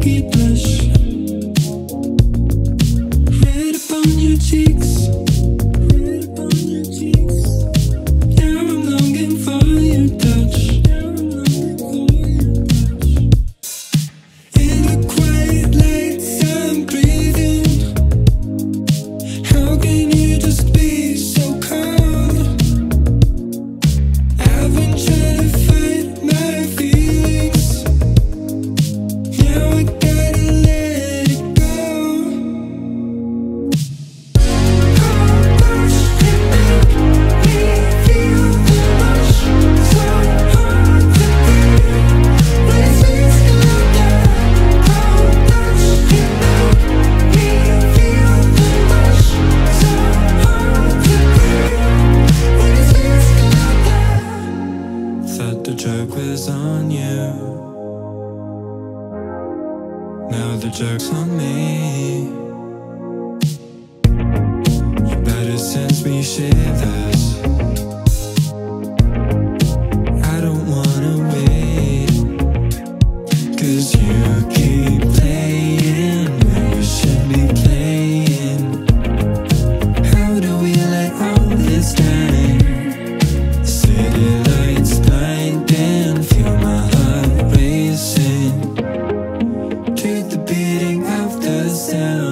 keep Thought the joke was on you. Now the joke's on me. You better sense me shit. beating of the sound.